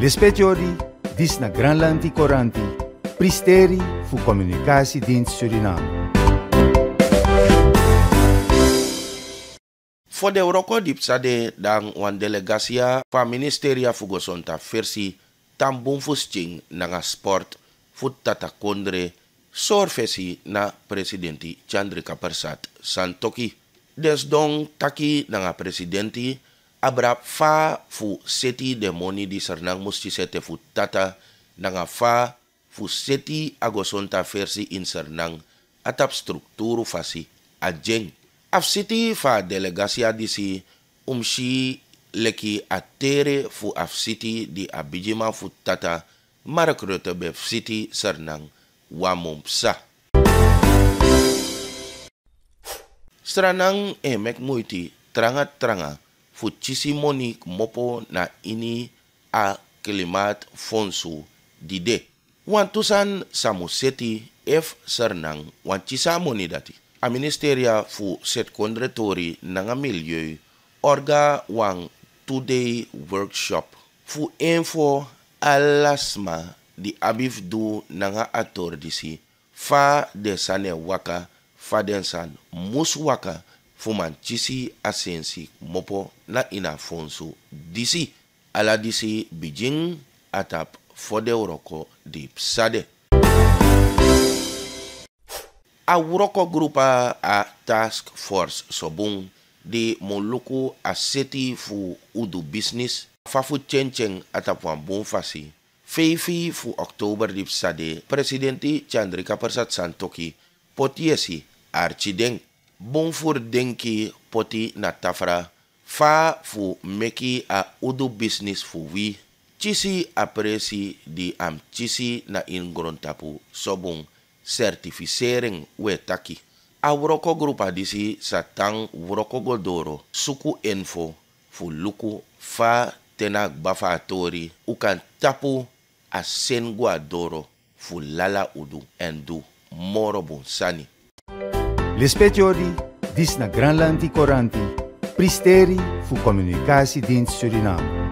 Lespetiori, dis na Granlandi Coranti, Pristeri fu Communicatiedienst Suriname. Voor de Euroko dipsade dan wan delegasia pa ministeria fugosonta versi tambun fusting nanga sport fut tata kondre sorfesi na presidenti Chandrika Persat Santoki. Des don taki nanga presidenti abra fa fu seti de moni di sernang musti sete fu tata nanga fa fu seti agosonta versi in sernang atap strukturu fasi ajeng. Af siti fa delegasia disi umshi leki atere fu af siti di abijima fu tata Mark Rutte bef siti sernang wamomsa. Stranang emek muiti tranga fu moni mopo na ini a klimaat fonsu dide. Wantusan samuseti f sernang wan moni dati. A ministeria fu set kondretori nanga milieu orga wang two-day workshop fu info alasma di abif du nanga ator disi fa de sane waka fa san mus waka fu man chisi asensi mopo na ina fonsu disi ala disi bijing atap fode uroko di psade. A wuroko grupa a task force sobung di moluku a seti fu udu business fa fu chenceng atap wan bon fasi feifi fu oktober di sade presidenti Chandrika Persat Santoki potiesi archideng bon fur denki poti na tafra. Fa fu meki a udu business fu wi. Chisi apresi di am chisi na ingrontapu sobung. Certificering we taki. A wroko grupa disi satang wroko godoro suku info fu luku fa tenak bafatori ukan tapu a sen guadoro fu lala udu en du moro bun sani. Lespetiori, Disna Granlandi Coranti, Pristeri fu Communicatiedienst Suriname.